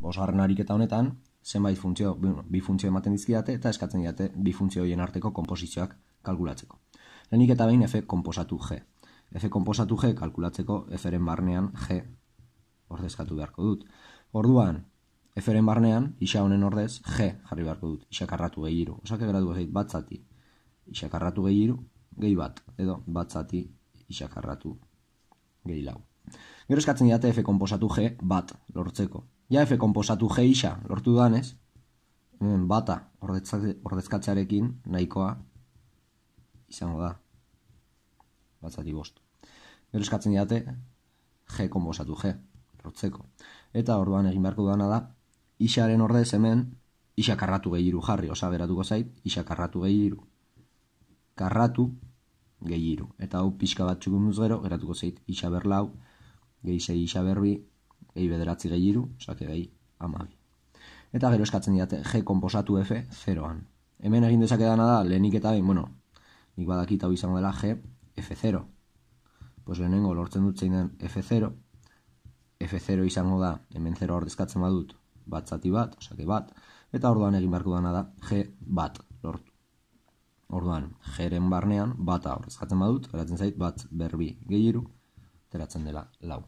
bosgarren ariketa honetan, zenbait funtzio, bi funtzio ematen dizkidate eta eskatzen diate bi funtzio horien arteko konposizioak kalkulatzeko. Lehenik eta behin F konposatu G. F konposatu G kalkulatzeko Fren barnean G ordezkatu beharko dut. Orduan, Fren barnean, isa honen ordez, G jarri beharko dut, isakarratu gehi iru. Osake gradu gehi bat zati, isakarratu gehi iru, gehi bat, edo bat zati, isakarratu gehi lau. Gero eskatzen diate F konposatu G bat lortzeko. Ja F konposatu G isa lortu danez, hemen bata ordezkatzearekin nahikoa izango da. Batzati bost. Gero eskatzen diate G konposatu G lortzeko. Eta orduan egin beharko duana da, isaren ordez hemen isa karratu gehiru jarri, osa beratuko zait, isa karratu gehiru. Karratu gehiru. Eta hau pixka bat txukun gero, geratuko zait, isa berlau, gehi zei isa berbi, gehi bederatzi gehiru, osake gehi amabi. Eta gero eskatzen diate G komposatu F zeroan. Hemen egin dezake dana da, lehenik eta behin, bueno, nik badakit hau izango dela G F0. Pues lehenengo lortzen dut zein den F0, F0 izango da, hemen 0 ordezkatzen badut, bat zati bat, osake bat, eta orduan egin beharko dana da G bat lortu. Orduan, Gren barnean, bata ordezkatzen badut, geratzen zait, bat berbi gehiru, teratzen dela lau.